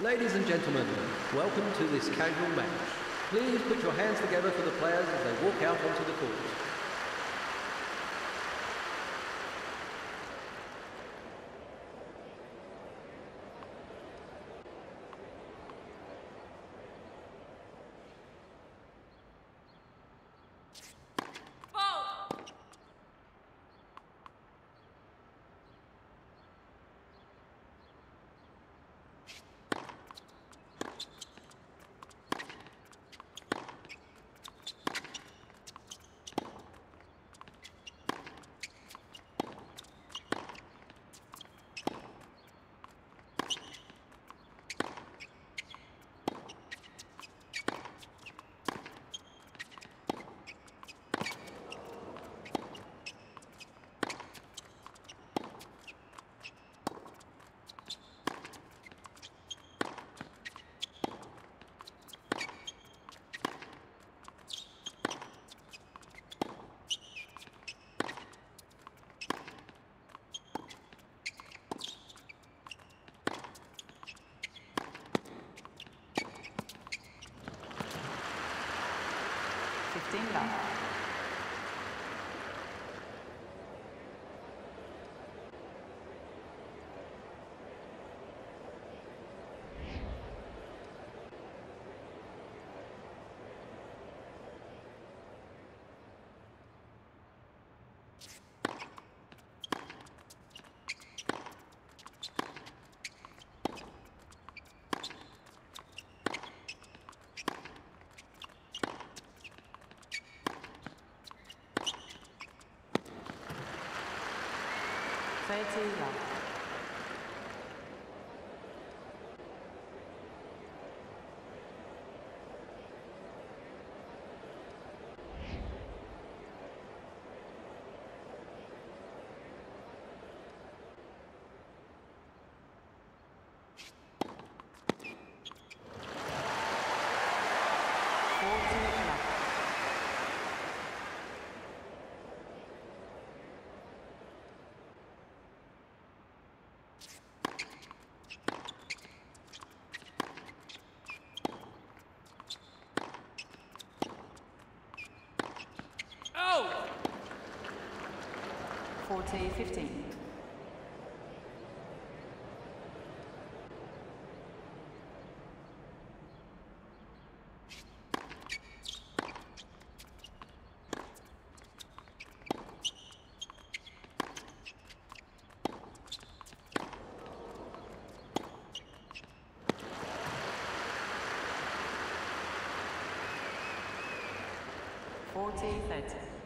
Ladies and gentlemen, welcome to this casual match. Please put your hands together for the players as they walk out onto the court. Fifteen love. Love. Forty 40 15. Forty thirty.